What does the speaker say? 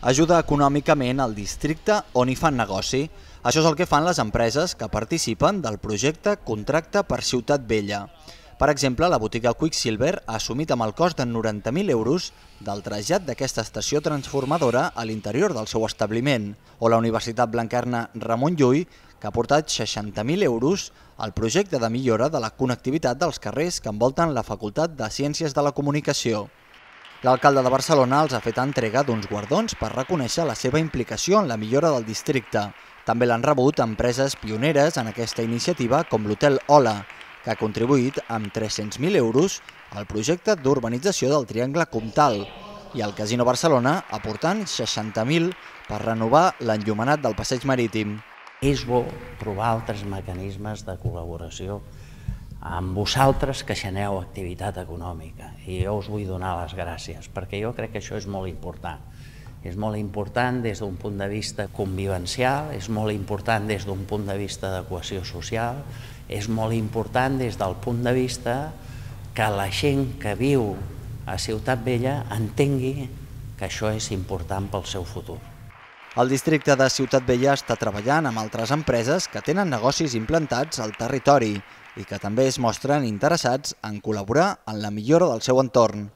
ajuda econòmicament al districte on hi fan negoci. Això és el que fan les empreses que participen del projecte Contracte per Ciutat Vella. Per exemple, la botiga Quicksilver ha assumit amb el cost de 90.000 euros del trasllat d'aquesta estació transformadora a l'interior del seu establiment, o la Universitat Blanquerna Ramon Llull, que ha portat 60.000 euros al projecte de millora de la connectivitat dels carrers que envolten la Facultat de Ciències de la Comunicació. L'alcalde de Barcelona els ha fet entrega d'uns guardons per reconèixer la seva implicació en la millora del districte. També l'han rebut empreses pioneres en aquesta iniciativa com l'Hotel Ola, que ha contribuït amb 300.000 euros al projecte d'urbanització del Triangle Comtal i el Casino Barcelona aportant 60.000 per renovar l'enllumenat del passeig marítim. És bo trobar altres mecanismes de col·laboració amb vosaltres que xeneu activitat econòmica i jo us vull donar les gràcies perquè jo crec que això és molt important. És molt important des d'un punt de vista convivencial, és molt important des d'un punt de vista de cohesió social és molt important des del punt de vista que la gent que viu a Ciutat Vella entengui que això és important pel seu futur. El districte de Ciutat Vella està treballant amb altres empreses que tenen negocis implantats al territori i que també es mostren interessats en col·laborar en la millora del seu entorn.